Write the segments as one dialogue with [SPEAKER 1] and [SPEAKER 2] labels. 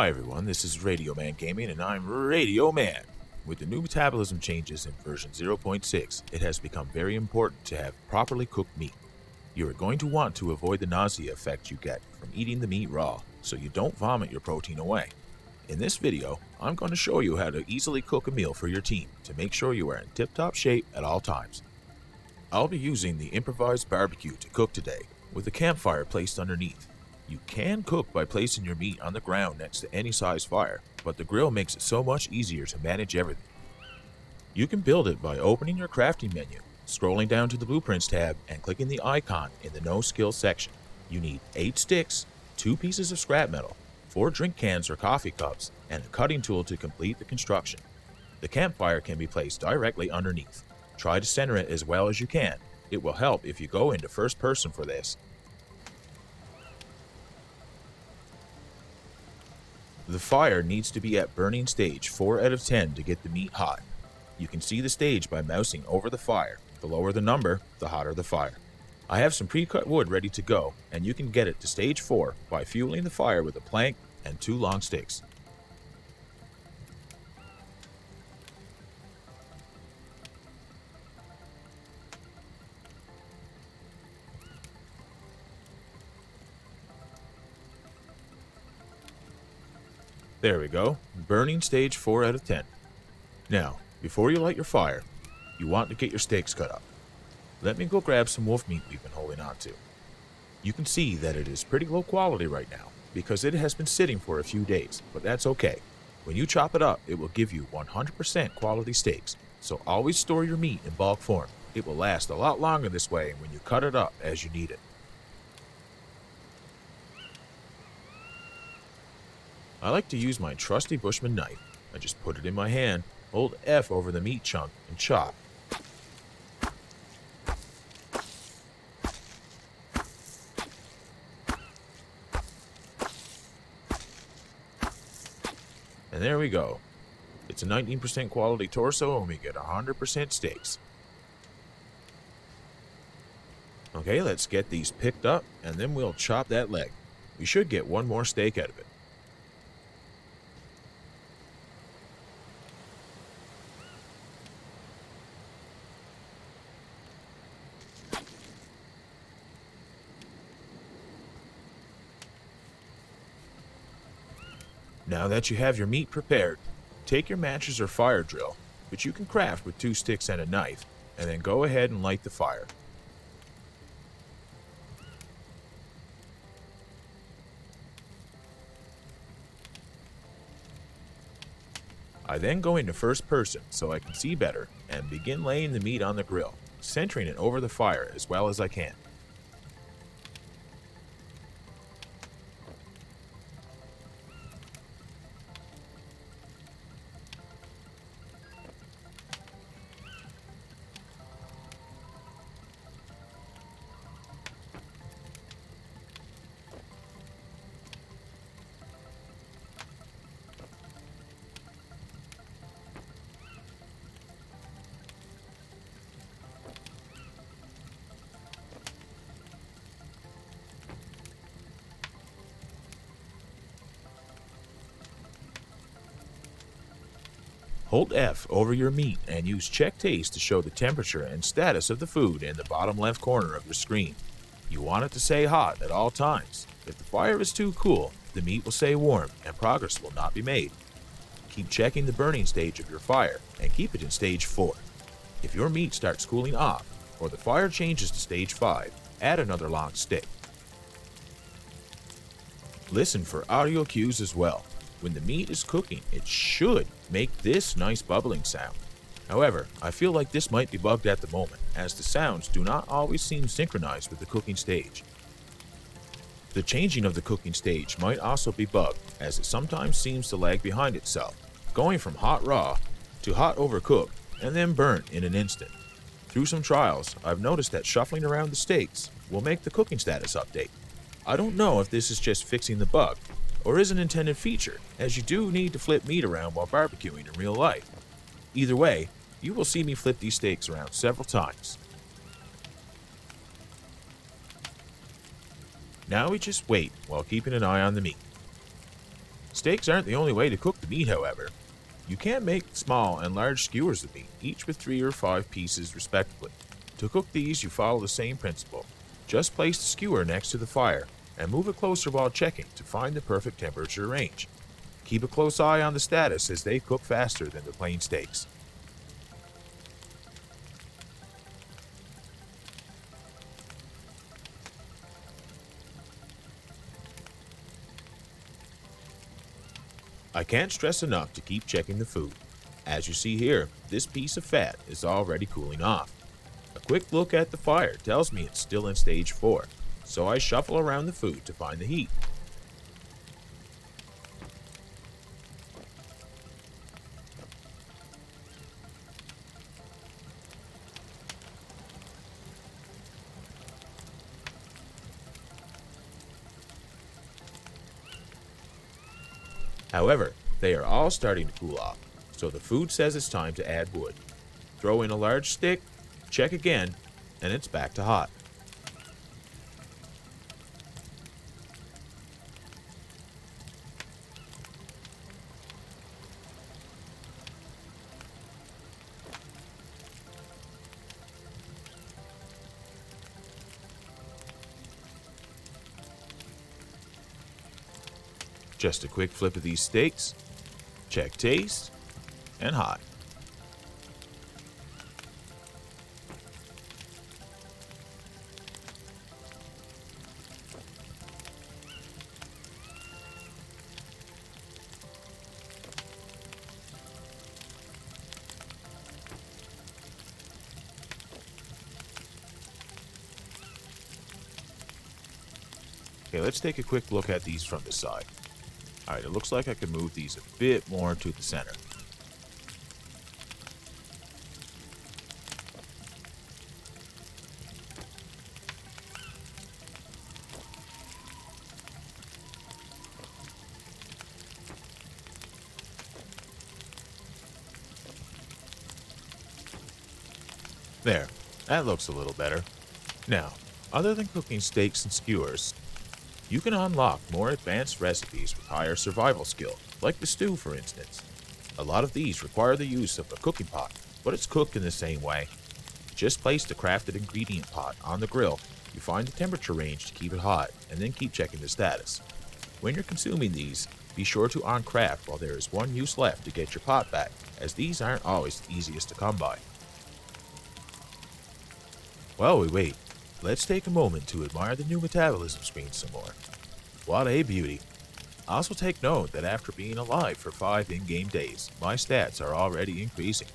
[SPEAKER 1] Hi everyone, this is Radioman Gaming and I'm Radioman. With the new metabolism changes in version 0.6, it has become very important to have properly cooked meat. You are going to want to avoid the nausea effect you get from eating the meat raw, so you don't vomit your protein away. In this video, I'm going to show you how to easily cook a meal for your team to make sure you are in tip-top shape at all times. I'll be using the improvised barbecue to cook today, with a campfire placed underneath. You can cook by placing your meat on the ground next to any size fire, but the grill makes it so much easier to manage everything. You can build it by opening your crafting menu, scrolling down to the Blueprints tab, and clicking the icon in the No Skill section. You need 8 sticks, 2 pieces of scrap metal, 4 drink cans or coffee cups, and a cutting tool to complete the construction. The campfire can be placed directly underneath. Try to center it as well as you can. It will help if you go into first person for this. The fire needs to be at burning stage 4 out of 10 to get the meat hot. You can see the stage by mousing over the fire. The lower the number, the hotter the fire. I have some pre-cut wood ready to go, and you can get it to stage 4 by fueling the fire with a plank and two long sticks. There we go. Burning stage 4 out of 10. Now, before you light your fire, you want to get your steaks cut up. Let me go grab some wolf meat we've been holding on to. You can see that it is pretty low quality right now because it has been sitting for a few days, but that's okay. When you chop it up, it will give you 100% quality steaks, so always store your meat in bulk form. It will last a lot longer this way when you cut it up as you need it. I like to use my trusty Bushman knife. I just put it in my hand, hold F over the meat chunk, and chop. And there we go. It's a 19% quality torso and we get 100% steaks. Okay, let's get these picked up and then we'll chop that leg. We should get one more steak out of it. Now that you have your meat prepared, take your matches or fire drill, which you can craft with two sticks and a knife, and then go ahead and light the fire. I then go into first person so I can see better and begin laying the meat on the grill, centering it over the fire as well as I can. Hold F over your meat and use Check Taste to show the temperature and status of the food in the bottom left corner of your screen. You want it to say hot at all times. If the fire is too cool, the meat will say warm and progress will not be made. Keep checking the burning stage of your fire and keep it in stage 4. If your meat starts cooling off or the fire changes to stage 5, add another long stick. Listen for audio cues as well. When the meat is cooking, it should make this nice bubbling sound. However, I feel like this might be bugged at the moment, as the sounds do not always seem synchronized with the cooking stage. The changing of the cooking stage might also be bugged, as it sometimes seems to lag behind itself, going from hot raw to hot overcooked and then burnt in an instant. Through some trials, I've noticed that shuffling around the steaks will make the cooking status update. I don't know if this is just fixing the bug, or is an intended feature, as you do need to flip meat around while barbecuing in real life. Either way, you will see me flip these steaks around several times. Now we just wait while keeping an eye on the meat. Steaks aren't the only way to cook the meat, however. You can make small and large skewers of meat, each with three or five pieces respectively. To cook these, you follow the same principle. Just place the skewer next to the fire and move it closer while checking to find the perfect temperature range. Keep a close eye on the status as they cook faster than the plain steaks. I can't stress enough to keep checking the food. As you see here, this piece of fat is already cooling off. A quick look at the fire tells me it's still in stage 4, so I shuffle around the food to find the heat. However, they are all starting to cool off, so the food says it's time to add wood. Throw in a large stick, check again, and it's back to hot. Just a quick flip of these steaks, check taste, and hot. Okay, let's take a quick look at these from the side. Alright, it looks like I can move these a bit more to the center. There, that looks a little better. Now, other than cooking steaks and skewers, you can unlock more advanced recipes with higher survival skill, like the stew for instance. A lot of these require the use of a cooking pot, but it's cooked in the same way. Just place the crafted ingredient pot on the grill, you find the temperature range to keep it hot, and then keep checking the status. When you're consuming these, be sure to uncraft while there is one use left to get your pot back, as these aren't always the easiest to come by. While we wait, Let's take a moment to admire the new metabolism screen some more. What a beauty. Also take note that after being alive for 5 in-game days, my stats are already increasing.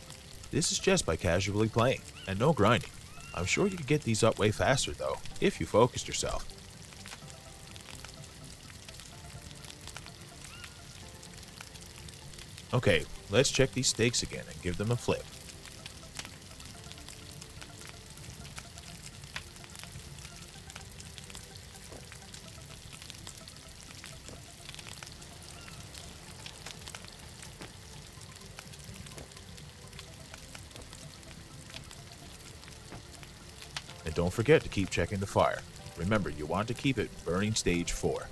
[SPEAKER 1] This is just by casually playing, and no grinding. I'm sure you could get these up way faster though, if you focused yourself. Okay, let's check these steaks again and give them a flip. Don't forget to keep checking the fire. Remember, you want to keep it burning stage 4.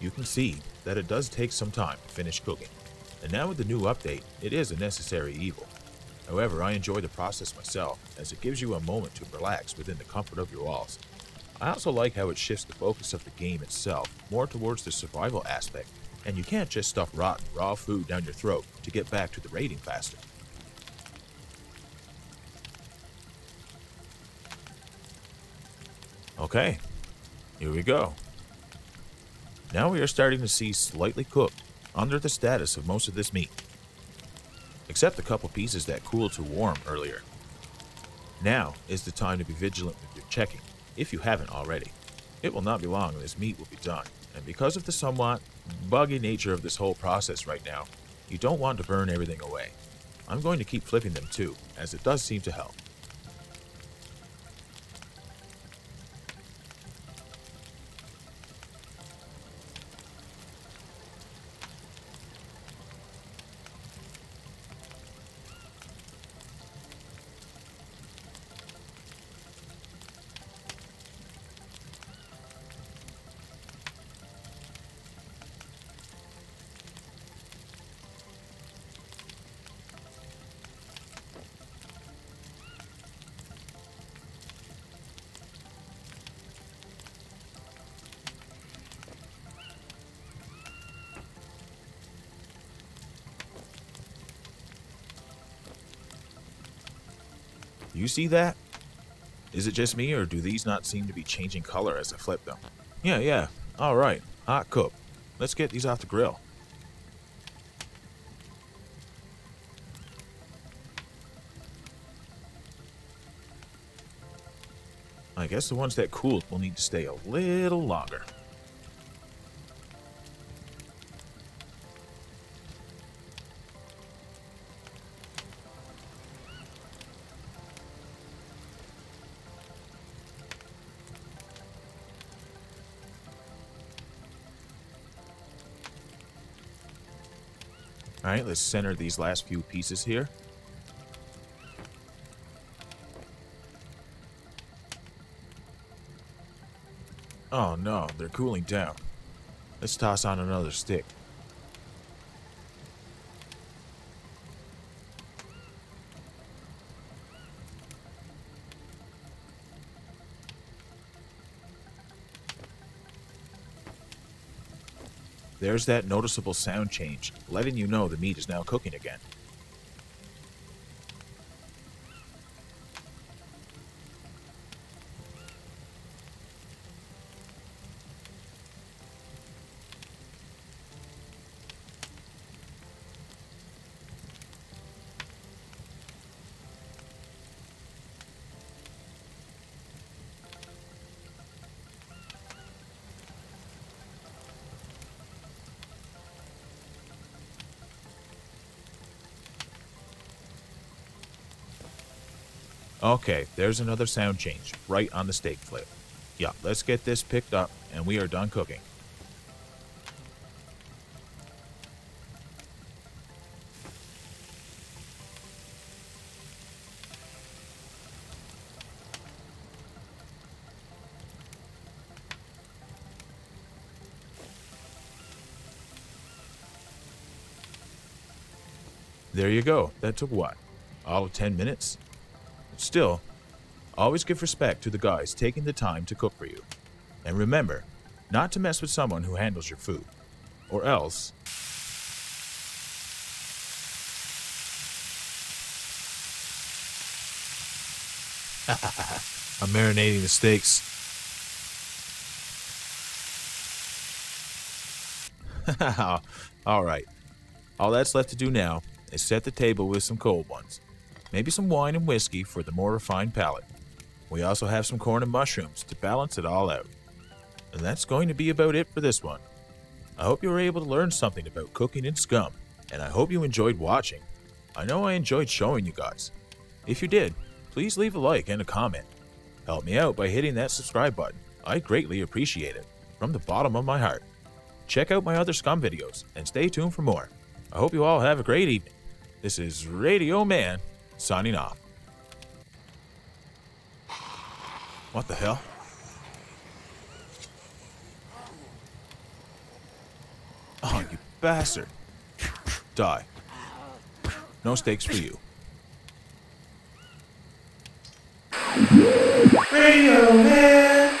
[SPEAKER 1] You can see that it does take some time to finish cooking, and now with the new update, it is a necessary evil. However, I enjoy the process myself, as it gives you a moment to relax within the comfort of your walls. I also like how it shifts the focus of the game itself more towards the survival aspect, and you can't just stuff rotten, raw food down your throat to get back to the raiding faster. Okay, here we go. Now we are starting to see slightly cooked, under the status of most of this meat. Except a couple pieces that cooled to warm earlier. Now is the time to be vigilant with your checking, if you haven't already. It will not be long and this meat will be done, and because of the somewhat buggy nature of this whole process right now, you don't want to burn everything away. I'm going to keep flipping them too, as it does seem to help. You see that? Is it just me, or do these not seem to be changing color as I flip them? Yeah, yeah. All right. Hot cook. Let's get these off the grill. I guess the ones that cooled will need to stay a little longer. Alright, let's center these last few pieces here. Oh no, they're cooling down. Let's toss on another stick. There's that noticeable sound change, letting you know the meat is now cooking again. Okay, there's another sound change, right on the steak flip. Yeah, let's get this picked up, and we are done cooking. There you go. That took what? All of 10 minutes? Still, always give respect to the guys taking the time to cook for you. And remember, not to mess with someone who handles your food. Or else. I'm marinating the steaks. All right. All that's left to do now is set the table with some cold ones maybe some wine and whiskey for the more refined palate. We also have some corn and mushrooms to balance it all out. And that's going to be about it for this one. I hope you were able to learn something about cooking in scum, and I hope you enjoyed watching. I know I enjoyed showing you guys. If you did, please leave a like and a comment. Help me out by hitting that subscribe button. I greatly appreciate it, from the bottom of my heart. Check out my other scum videos, and stay tuned for more. I hope you all have a great evening. This is Radioman signing off. What the hell? Oh, you bastard. Die. No steaks for you. Radioman!